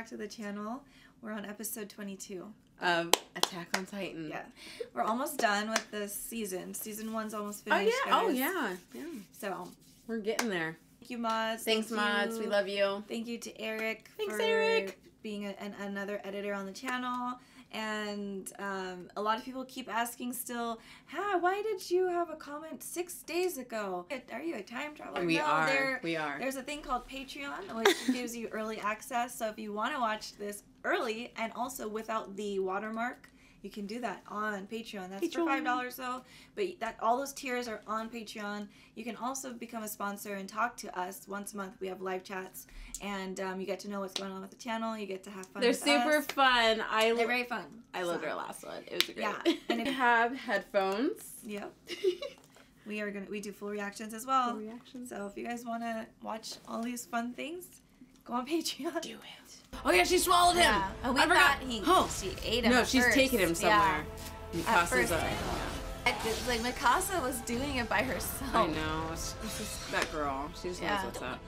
back to the channel. We're on episode 22. Of Attack on Titan. Yeah. We're almost done with this season. Season one's almost finished. Oh finished. yeah. Oh yeah. Yeah. So, We're getting there. thank you, Mods. Thanks, Thank mods. you. We love you. Thank you to Eric. Thanks, Eric. Being a, an, another editor on the channel. And um, a lot of people keep asking still, "Ha, why did you have a comment six days ago? Are you a time traveler?" We no, are. there- We are. There's a thing called Patreon, which gives you early access. So if you want to watch this early and also without the watermark, you can do that on Patreon. That's for five dollars though. But that all those tiers are on Patreon. You can also become a sponsor and talk to us once a month. We have live chats, and um, you get to know what's going on with the channel. You get to have fun. They're super us. fun. I They're very fun. I loved our last one. It was great. Yeah. And I have headphones. Yep. We are gonna we do full reactions as well. reactions. So if you guys want to watch all these fun things, Go on Patreon. Do it. Oh yeah, she swallowed him. Yeah. Oh, we I forgot. He, oh. she ate him. No, she's first. taking him somewhere. Yeah. Mikasa's At first, like Mikasa was doing it by herself. I know. It's, just that girl. She just yeah. knows what's up.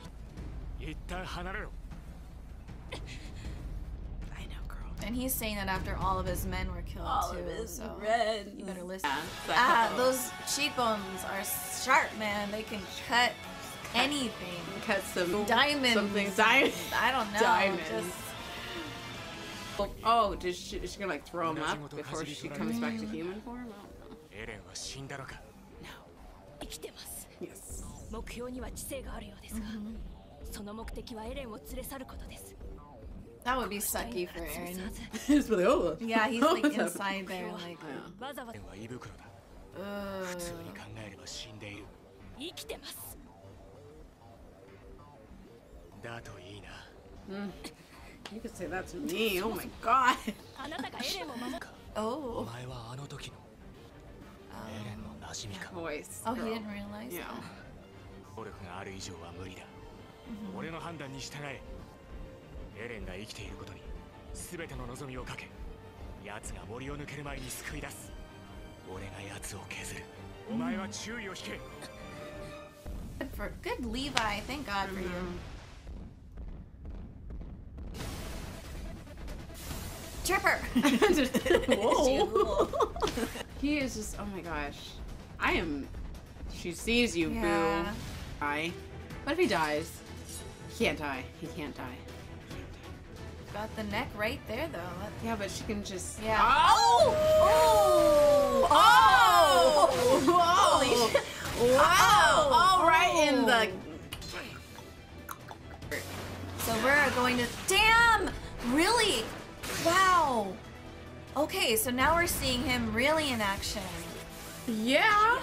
I know, girl. And he's saying that after all of his men were killed, all too. Of his so men. You better listen. Yeah, ah, those cheekbones are sharp, man. They can cut anything. Cut some diamonds. Something diamond. I don't know. Diamonds. Just... Oh, does she, is she gonna like throw him up before she comes back to human form? I don't know. No. Yes. Mm-hmm. That would be sucky for Eren. He's really old. Yeah, he's like inside there, like. Yeah. Uh... 普通に考えれば死んでいる生きてますだといいな You could say that to me. Oh my god. あなたがエレンを守るお oh. 前はあの時のエレンの馴染みか Voice. Oh, he girl. didn't realize Yeah. that. 能力がある以上は無理だ俺の判断に従えエレンが生きていることに全ての望みをかけ奴が森を抜ける前に救い出す俺が奴を削るお前は注意を引け Good for good Levi. Thank God for you. Tripper. Whoa. he is just. Oh my gosh. I am. She sees you, Yeah. boo. Die. What if he dies? He can't die. He can't die. Got the neck right there though. That- Yeah, but she can just. Yeah. Oh! Oh! Oh! oh! oh! Holy shit. Wow! Oh! All right in the. Oh. So we're going to. Damn! Really? Wow. Okay, so now we're seeing him really in action. Yeah.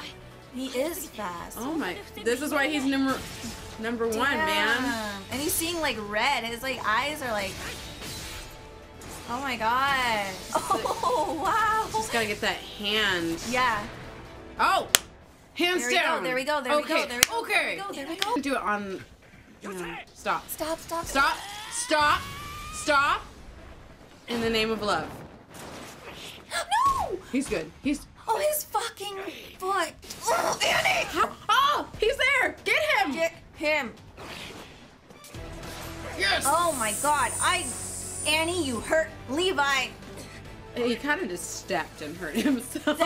He is fast. Oh my. This is why he's number number one, man. Damn. And he's seeing like red. His like eyes are like. Oh my god. Oh wow. Just gotta get that hand. Yeah. Oh! Hands There down. there we go, there we go, there we go, Okay. there we go, there we go. Do it on. you know, stop. Stop, stop, Stop. Stop. Stop. In the name of love. No! He's good. He's. Oh, his fucking foot. Oh, Annie! Oh! He's there. Get him. Get him. yes. Oh my god. I. Annie, you hurt Levi. He kind of just stepped and hurt himself.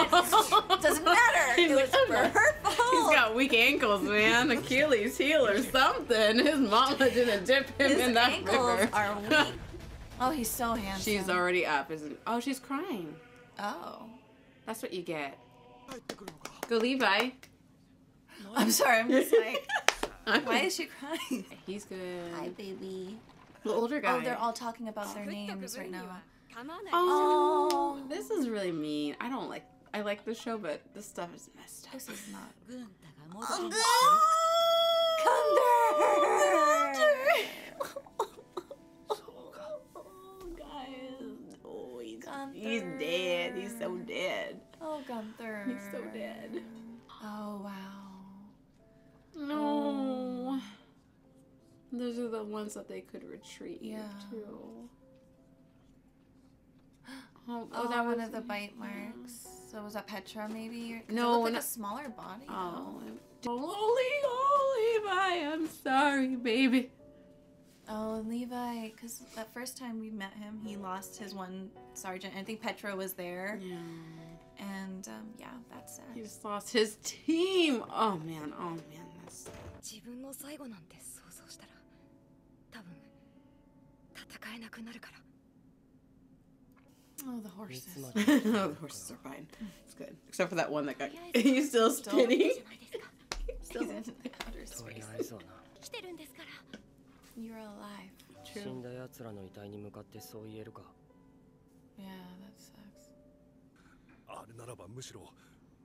Doesn't matter. He's It was like, for "Oh, her fault. He's got weak ankles, man. Achilles heel or something. His mama didn't dip him His in that ankles river. are weak. Oh, he's so handsome. She's already up, isn't? Oh, she's crying. Oh, that's what you get. Go, Levi. I'm sorry. I'm just like, why is she crying? He's good. Hi, baby. The older oh, guy. Oh, they're all talking about their names right now. Oh, this is really mean. I don't like. I like the show, but this stuff is messed up. This is not. Oh, no! Come there. He's, dead. He's so dead. Oh, Gunther. He's so dead. Oh, wow. No. Um, those are the ones that they could retreat Yeah. to. Oh, oh, Oh, that one was of the bite marks. So was that Petra maybe? No, it like no- a smaller body. Oh, holy, holy, I'm sorry, baby. Oh, Levi, because that first time we met him, he lost his one sergeant. I think Petra was there, Yeah. and um, yeah, that's sad. He just lost his team. Oh man. Oh man. That's 自分の最後なんて想像したら多分戦えなくなるから Oh, the horses. いつまで oh, the horses are fine. It's good. Except for that one that got. とりあえず He's still じ spinning. ゃないですか He's in outer とり space. あえずはな来てるんですから You're alive. 死んだ奴らの遺体に向かってそう言えるか Yeah, that sucks. あれならばむしろ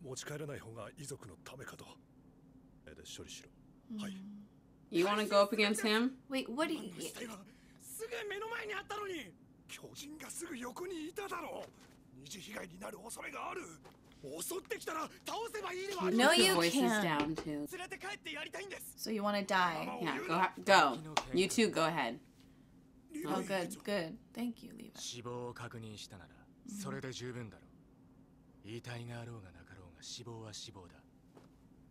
持ち帰らない方が遺族のためかと。えで処理しろ。はい。 You want to go up against him? Wait, what do you? 死体はすぐ目の前にあったのに巨人がすぐ横にいただろう二次被害になる恐れがある 襲ってきたら倒せばいいではあり No, ません you Your voice is can't. down too. 連れて帰ってやりたいんです So you want to die? Yeah, go ha- go. You two go ahead. Oh, good, good. Thank you, Levi. 死亡を確認したならそれで十分だろう遺体があろうがなかろうが死亡は死亡だ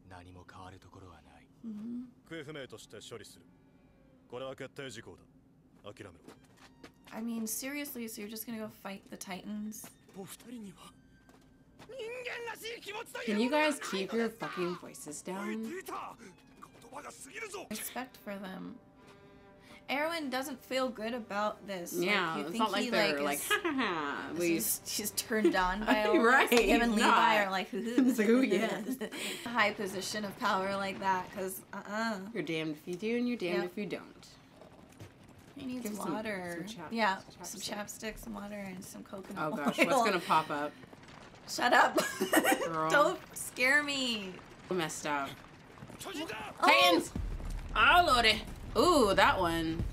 何も変わるところはない hmm 行方不明として処理するこれは決定事項だ諦めろ I mean, seriously, so you're just gonna go fight the Titans? お二人には can you guys keep your fucking voices down? Respect for them. Erwin doesn't feel good about this. Yeah, like, you it's think not like he, they're like, like ha ha ha. We, he's, he's turned on by all right, this. Him and Levi are like, hoo hoo. It's like, oh, high position of power like that, because uh uh. You're damned if you do, and you're damned yep. if you don't. He needs Give water. Some, some chap yeah, chapstick. some chapstick, some water, and some coconut. Oh gosh, oil. what's gonna pop up? Shut up. Don't scare me. Messed up. Oh. Hands! Oh, ah, lordy. Ooh, that one.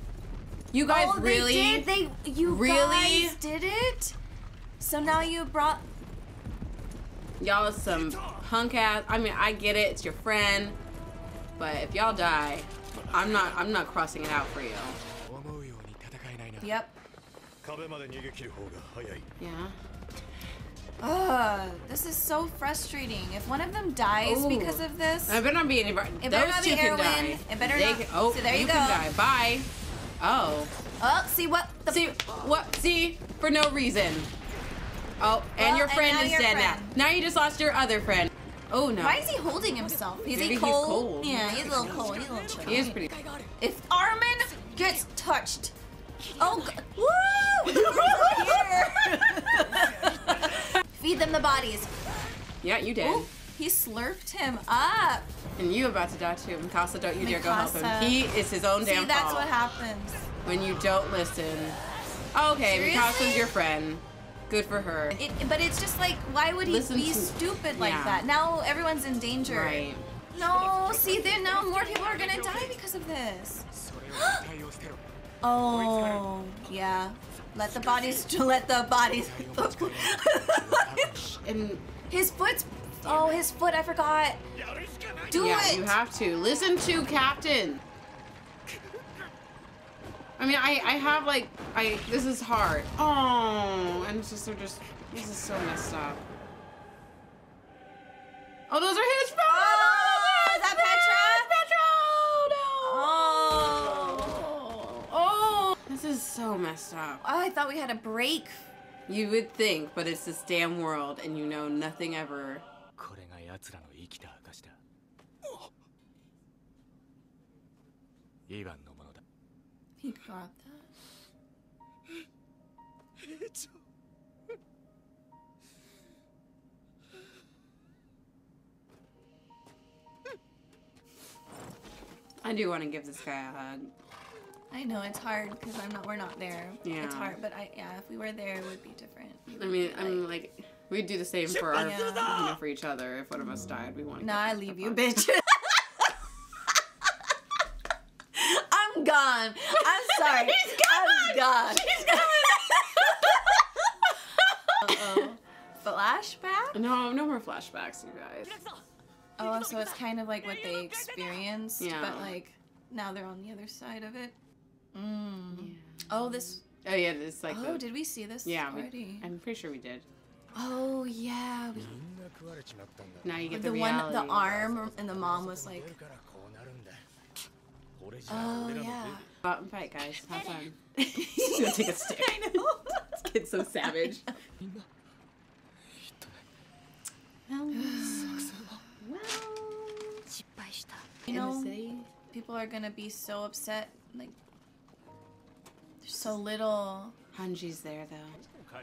You oh, guys oh, really? They did. They you really? guys did it. So now you brought. Y'all some punk ass. I mean, I get it. It's your friend, but if y'all die, I'm not. I'm not crossing it out for you. Yep. Yeah. Ugh, this is so frustrating. If one of them dies Ooh. because of this, It better not be anybody. It Those better not be two can Erwin. die. It better They not- Can, oh, so there you can go. die. Bye. Oh. oh, see what the See what? See for no reason. Oh, and Well, your friend now is your dead friend. now. Now you just lost your other friend. Oh no. Why is he holding himself? Is Maybe he he's cold? cold. Yeah, he's a little cold. He's a little chilly. He is pretty. If Armin gets touched, oh, g- woo! Feed them the bodies. Yeah, you did. Ooh, he slurped him up. And you about to die too. Mikasa, don't you Mikasa. dare go help him. He is his own damn damn See, that's fault. what happens. When you don't listen. Okay, Seriously? Mikasa's your friend. Good for her. It, but it's just like, why would he listen be to, stupid like yeah. that? Now everyone's in danger. Right. No, see, then now more people are gonna die because of this. oh, yeah. Let the bodies. Let the bodies. and his foot's. Oh, his foot! I forgot. Do yeah, it. You have to listen to Captain. I mean, I I have like I. This is hard. Oh, and it's just they're just. This is so messed up. Oh, those are his so messed up. Oh, I thought we had a break. You would think, but it's this damn world, and you know nothing ever. He got that. I do want to give this guy a hug. I know it's hard because I'm not. We're not there. Yeah. It's hard, but I yeah. If we were there, it would be different. I mean, be I'm like, we'd do the same for our, Yeah. you know, for each other. If one of us died, we want to. Nah, I leave you, bitch. I'm gone. I'm sorry. I'm gone. She's Uh-oh. Flashback? No, no more flashbacks, you guys. Oh, so it's kind of like what they experienced, Yeah. but like now they're on the other side of it. Mm. Yeah. Oh, this. Oh yeah, this like. Oh, the... did we see this? Yeah, we... I'm pretty sure we did. Oh yeah. We... Now you get the, the one, the arm, and the mom was like. Oh yeah. Out and fight, guys. Have fun. She's gonna take a stick. I know. this kid's so savage. Um, well, you know, people are gonna be so upset. Like there's so little. Hanji's there though.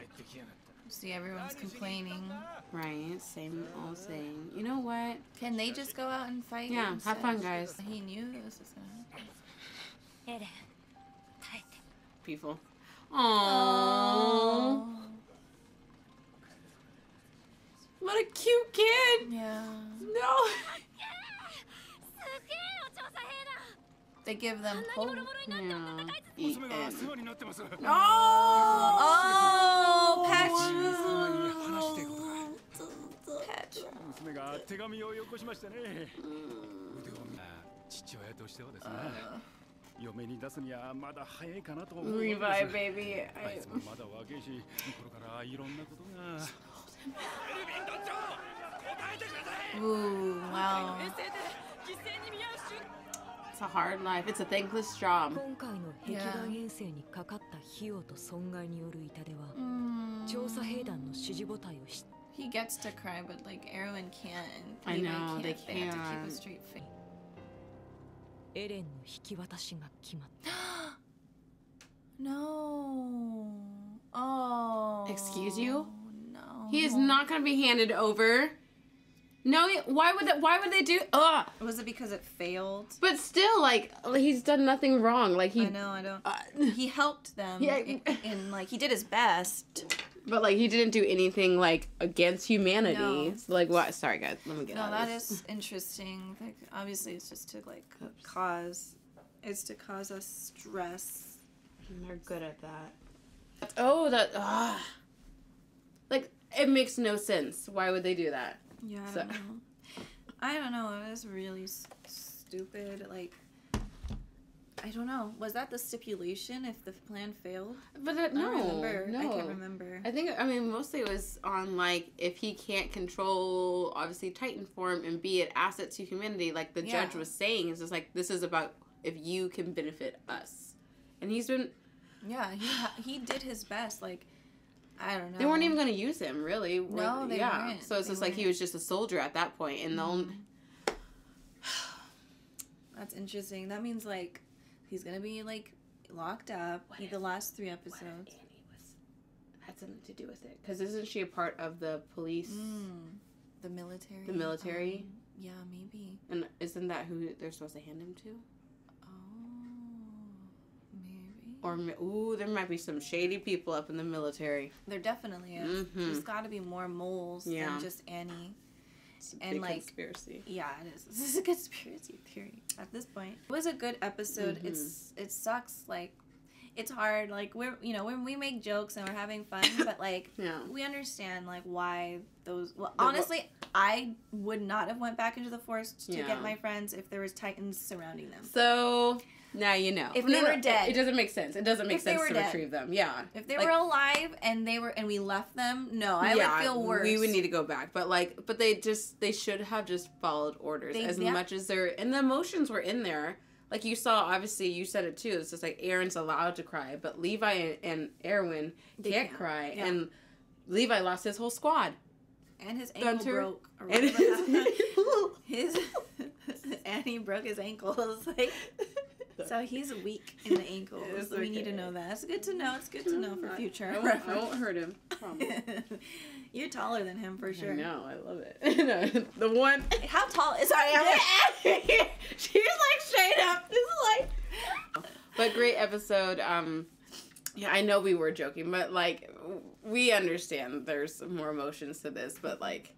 See, everyone's complaining. Right, same old thing. You know what? Can they just go out and fight? Yeah, have fun, guys. He knew this was gonna happen. People. Aww. Aww. What a cute kid. Yeah. No. 話になってます Oh. Oh, が Patch. 娘が手紙をよこしましてね腕を見父親としてはですね嫁に出すにはまだ早いかなと思う Revive, baby. あ I, いつもまだ若いしこれからいろんなことが Ooh, wow. it's a hard life. It's a thankless job. 今回の壁弾遠征にかかった費用と損害による痛手は Mm. 調査兵団の指示母体を知っ He gets to cry, but like Erwin can't. I Levi know, they They have to keep a can't. straight face. エレンの引き渡しが決まった No. Oh. Excuse you? No. He is not gonna be handed over. No, why would that? Why would they do? Ugh. Was it because it failed? But still, like he's done nothing wrong. Like he, I know. I don't. uh, He helped them. Yeah. in, in, like he did his best. but like he didn't do anything like against humanity. No. So, like what? Sorry, guys. Let me get No, out of that this. is interesting. Like obviously, it's just to like cause. It's to cause us stress. And They're good at that. Oh, that. Ah. Like it makes no sense. Why would they do that? Yeah, I So- don't know. I don't know. It was really s- stupid. Like, I don't know. Was that the stipulation if the plan failed? But that, I no, don't remember. no. I can't remember. I think I mean mostly it was on like if he can't control obviously Titan form and be an asset to humanity, like the Yeah. judge was saying, it's just like this is about if you can benefit us, and he's been Yeah, he ha- he did his best. Like, I don't know. they weren't even gonna use him really. No, they yeah. weren't. So it's They just like he was just a soldier at that point, and the only That's interesting. That means like he's gonna be like locked up What in if- the last three what if episodes. Annie was had something to do with it because isn't she a part of the police? Mm, the military. The military? Um, yeah, maybe. And isn't that who they're supposed to hand him to? Oh, maybe. Or ooh, there might be some shady people up in the military. There definitely is. Mhm. There's got to be more moles Yeah. than just Annie. It's a And, big like, conspiracy. Yeah, it is. This is a conspiracy theory at this point. It was a good episode. Mm-hmm. It's it sucks like it's hard. Like we're you know when we make jokes and we're having fun, but like Yeah. we understand like why those. Well, The- honestly, I would not have went back into the forest to Yeah. get my friends if there was titans surrounding them. So now you know. If they were it- dead. it, doesn't make sense. It doesn't make If they sense were to dead. retrieve them. Yeah. If they Like, were alive and they were and we left them, no, I yeah, would feel worse. We would need to go back, but like, but they just they should have just followed orders They- as yeah. much as they're and the emotions were in there. Like you saw, obviously you said it too. It's just like Eren's allowed to cry, but Levi and, and Erwin They can't, can't. cry, Yeah. and Levi lost his whole squad. and his ankle Gunther. broke. And whatever his- happened. his and he broke his ankles. Like so he's weak in the ankles. So we need to know that. It's good to know. It's good to know for future I won't, I won't hurt him. You're taller than him for sure. No, I love it. No, the one. How tall is Sorry, I'm like, She's like straight up. This is like. But great episode. Um, yeah, I know we were joking, but like we understand there's more emotions to this, but like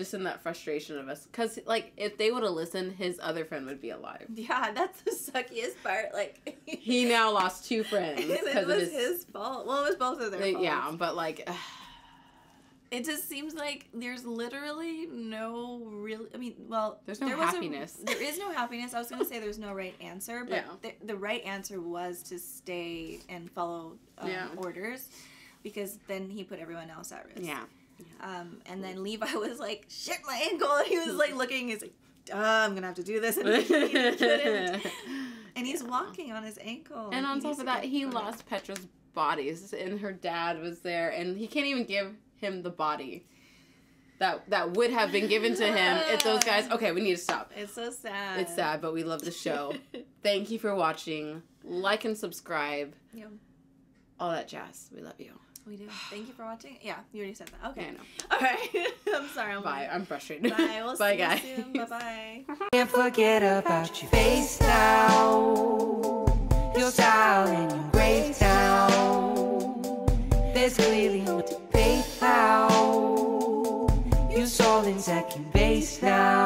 just in that frustration of us, because like if they would have listened, his other friend would be alive. Yeah, that's the suckiest part. Like He now lost two friends it was his. his fault. Well, it was both of their they- faults. yeah, but like. It just seems like there's literally no real. I mean, well, There's no there was a- happiness. there is no happiness. I was gonna say there's no right answer, but Yeah. the, the right answer was to stay and follow um, Yeah. orders, because then he put everyone else at risk. Yeah. Um, and then Levi was like, "Shit, my ankle!" And he was like looking. He's like, Duh, I'm gonna have to do this, and he couldn't. And he's walking on his ankle. And on top of that, he lost Petra's bodies, and her dad was there, and he can't even give him the body that that would have been given to him if those guys. Okay, we need to stop. It's so sad. It's sad, but we love the show. Thank you for watching. Like and subscribe. Yeah, All that jazz. We love you. We do. Thank you for watching. Yeah, you already said that. Okay, Okay. I know. All right. I'm sorry. I'm Bye. I'm frustrated. Bye. We'll Bye, see guys. you soon. Bye bye. Can't forget about your face now. Your style and your grace now. There's clearly no debate now. You're in second base now.